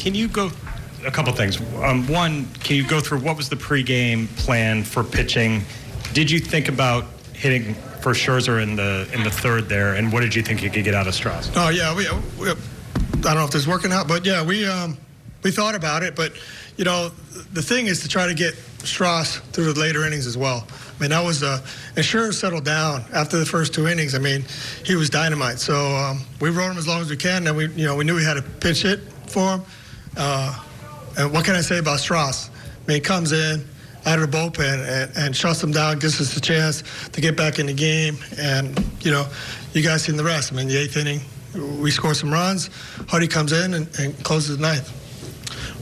can you go a couple things? Um, one, can you go through what was the pregame plan for pitching? Did you think about hitting for Scherzer in the in the third there, and what did you think you could get out of Stras? Oh yeah, we, we I don't know if this is working out, but yeah, we um, we thought about it, but you know, the thing is to try to get Stras through the later innings as well. I mean, that was uh, and sure settled down after the first two innings. I mean, he was dynamite. So um, we rode him as long as we can, and we you know we knew we had to pinch hit for him. Uh, and what can I say about Stras? I mean, he comes in out of the bullpen and, and shuts them down, gives us a chance to get back in the game. And, you know, you guys seen the rest. I mean, the eighth inning, we score some runs. Hardy comes in and, and closes the ninth.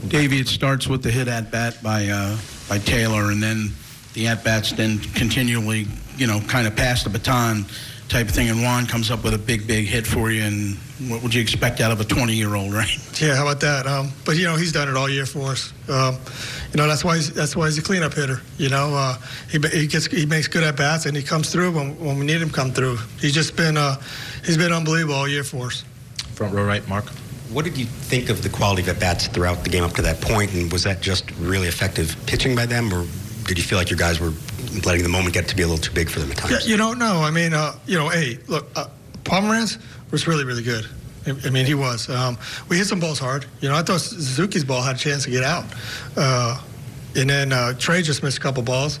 Davey, it starts with the hit at bat by uh, by Taylor, and then the at bats then continually, you know, kind of pass the baton type of thing. And Juan comes up with a big, big hit for you. And what would you expect out of a 20 year old, right? Yeah, how about that? Um, but you know, he's done it all year for us. Um, you know, that's why he's that's why he's a cleanup hitter. You know, uh, he he gets he makes good at bats and he comes through when, when we need him come through. He's just been uh, he's been unbelievable all year for us. Front row right, Mark. What did you think of the quality of at bats throughout the game up to that point, and was that just really effective pitching by them, or did you feel like your guys were letting the moment get to be a little too big for them at times? Yeah, you don't know. I mean, uh, you know, hey, look, uh, Pomeranz was really, really good. I mean, he was. Um, we hit some balls hard. You know, I thought Suzuki's ball had a chance to get out. Uh, and then uh, Trea just missed a couple balls.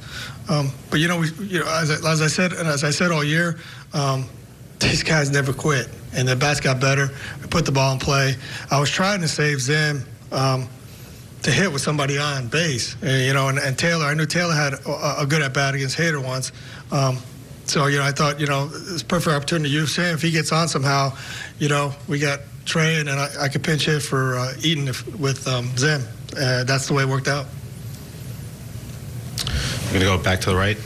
Um, but you know, we, you know, as I, as I said, and as I said all year, um, these guys never quit and the bats got better. We put the ball in play. I was trying to save Zim um, to hit with somebody on base, and, you know, and, and, Taylor. I knew Taylor had a, a good at bat against Hader once. Um, so you know, I thought you know it's perfect opportunity to use him. If he gets on somehow, you know, we got Trea, and then I, I could pinch hit for uh, Eaton if, with um, Zim. Uh, that's the way it worked out. I'm gonna go back to the right.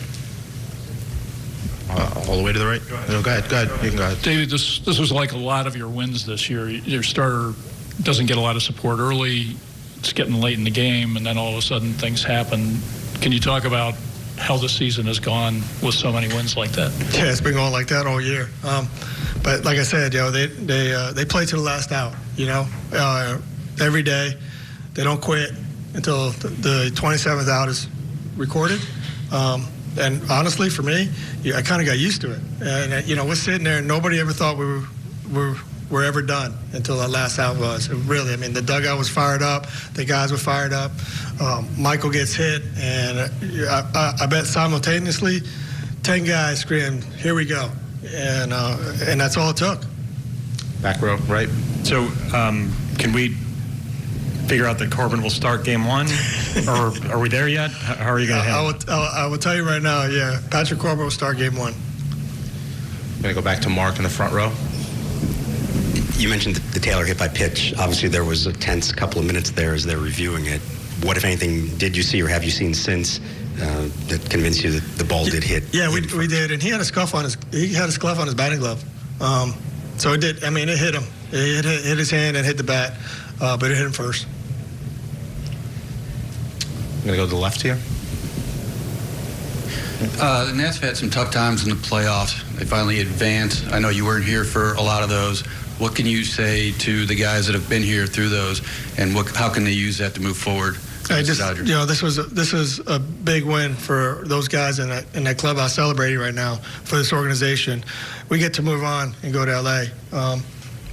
Uh, all the way to the right? Go ahead. No, go ahead. Go ahead. You can go ahead. David, this this was like a lot of your wins this year. Your starter doesn't get a lot of support early. It's getting late in the game, and then all of a sudden things happen. Can you talk about how the season has gone with so many wins like that? Yeah, it's been going like that all year. Um, but like I said, you know, they they uh, they play to the last out. You know, uh, every day they don't quit until the 27th out is recorded. Um, and honestly, for me, I kind of got used to it. And uh, you know, we're sitting there, and nobody ever thought we were, were were ever done until that last out was. Really, I mean, the dugout was fired up, the guys were fired up. Um, Michael gets hit, and uh, I, I, I, bet simultaneously, ten guys screamed, "Here we go!" And uh, and that's all it took. Back row, right. So, um, can we figure out that Corbin will start game one? or are we there yet? How are you going to handle I will, I will tell you right now, yeah, Patrick Corbin will start game one. I'm going to go back to Mark in the front row. You mentioned the Taylor hit by pitch. Obviously, there was a tense couple of minutes there as they're reviewing it. What, if anything, did you see or have you seen since uh, that convinced you that the ball did hit? Yeah, we, we did, and he had a scuff on his he had a scuff on his batting glove. Um, so it did. I mean, it hit him. It hit, hit his hand and hit the bat, uh, but it hit him first. I'm going to go to the left here. Uh, the Nats have had some tough times in the playoffs. They finally advanced. I know you weren't here for a lot of those. What can you say to the guys that have been here through those, and what, how can they use that to move forward? I just, you know, this was a, this was a big win for those guys in that in that clubhouse celebrating right now for this organization. We get to move on and go to LA, um,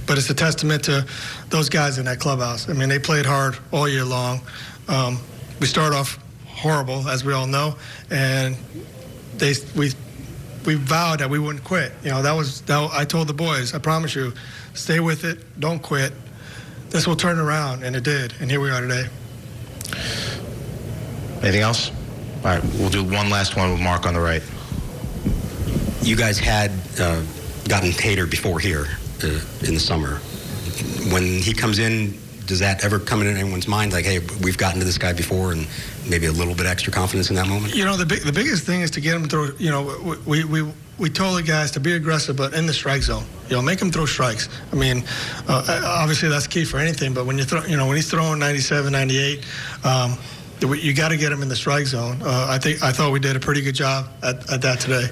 but it's a testament to those guys in that clubhouse. I mean, they played hard all year long. Um, we start off horrible, as we all know, and they we we vowed that we wouldn't quit. You know, that was that, I told the boys, I promise you, stay with it, don't quit. This will turn around, and it did, and here we are today. Anything else? All right, we'll do one last one with Mark on the right. You guys had uh, gotten Hader before here uh, in the summer. When he comes in, does that ever come into anyone's mind? Like, hey, we've gotten to this guy before, and maybe a little bit extra confidence in that moment. You know, the big, the biggest thing is to get him through. You know, we we we told the guys to be aggressive, but in the strike zone. You know, make him throw strikes. I mean, uh, obviously that's key for anything. But when you throw, you know, when he's throwing 97, 98. Um, you got to get him in the strike zone. Uh, I think I thought we did a pretty good job at, at that today.